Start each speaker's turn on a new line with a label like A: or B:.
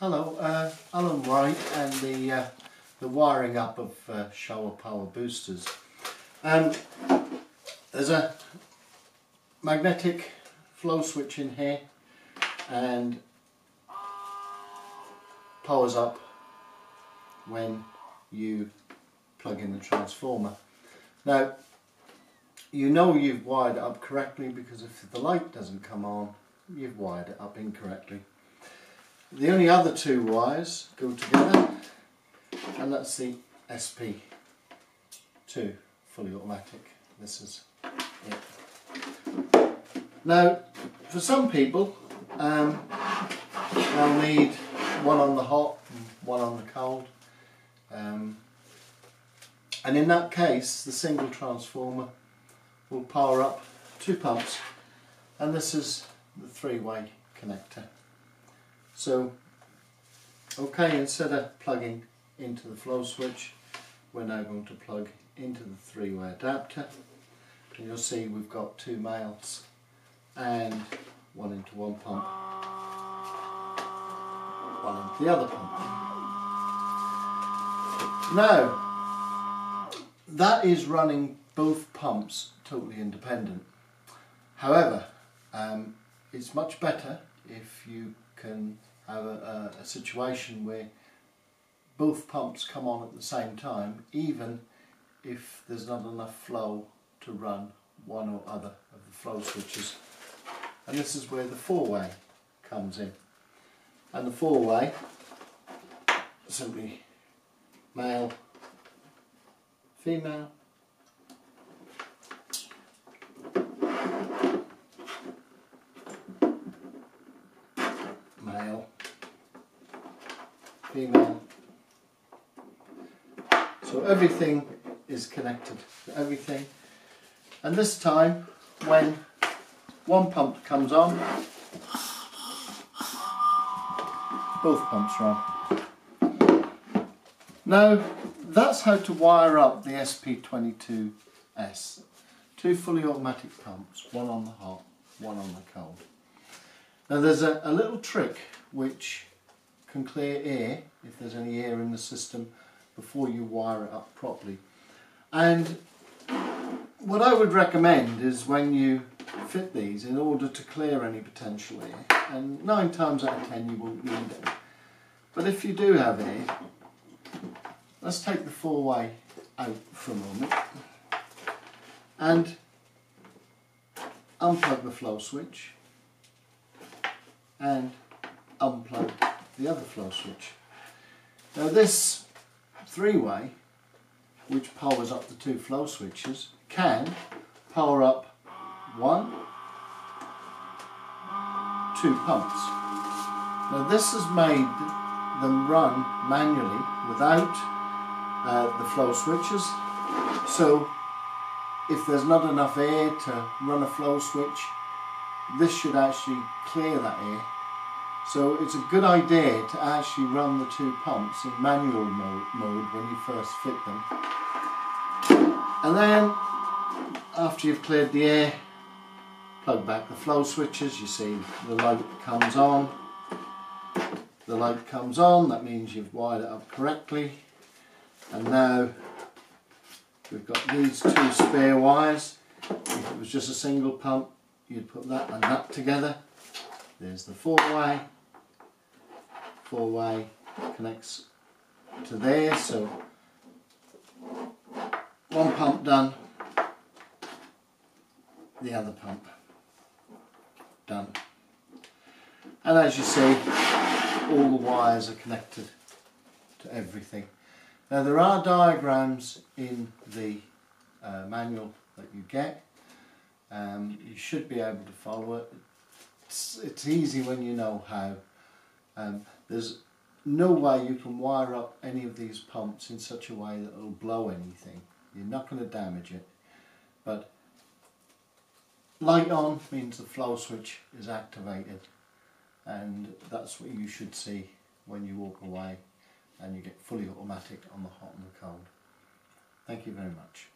A: Hello, uh, Alan Wright and the uh, the wiring up of uh, shower power boosters. Um, there's a magnetic flow switch in here and powers up when you plug in the transformer. Now you know you've wired it up correctly because if the light doesn't come on you've wired it up incorrectly. The only other two wires go together and that's the SP2 fully automatic. This is it. Now for some people um, they'll need one on the hot and one on the cold um, and in that case the single transformer will power up two pumps and this is the three-way connector. So, okay, instead of plugging into the flow switch, we're now going to plug into the three-way adapter. And you'll see we've got two males and one into one pump, one into the other pump. Now, that is running both pumps totally independent. However, um, it's much better if you can have a, a, a situation where both pumps come on at the same time, even if there's not enough flow to run one or other of the flow switches. And this is where the four-way comes in. And the four-way, simply male, female, male, So everything is connected everything. And this time, when one pump comes on, both pumps are on. Now, that's how to wire up the SP22S. Two fully automatic pumps, one on the hot, one on the cold. Now there's a, a little trick which can clear air, if there's any air in the system, before you wire it up properly. And what I would recommend is when you fit these, in order to clear any potential air, and nine times out of ten you won't need it, but if you do have air, let's take the four-way out for a moment and unplug the flow switch and unplug the other flow switch. Now this three-way, which powers up the two flow switches, can power up one, two pumps. Now this has made them run manually without uh, the flow switches. So if there's not enough air to run a flow switch, this should actually clear that air so it's a good idea to actually run the two pumps in manual mode, when you first fit them. And then after you've cleared the air, plug back the flow switches, you see the light comes on. The light comes on, that means you've wired it up correctly. And now we've got these two spare wires. If it was just a single pump, you'd put that and that together. There's the four-way four way connects to there so one pump done the other pump done. And as you see all the wires are connected to everything. Now there are diagrams in the uh, manual that you get. Um, you should be able to follow it. It's, it's easy when you know how. Um, there's no way you can wire up any of these pumps in such a way that it'll blow anything. You're not going to damage it. But light on means the flow switch is activated and that's what you should see when you walk away and you get fully automatic on the hot and the cold. Thank you very much.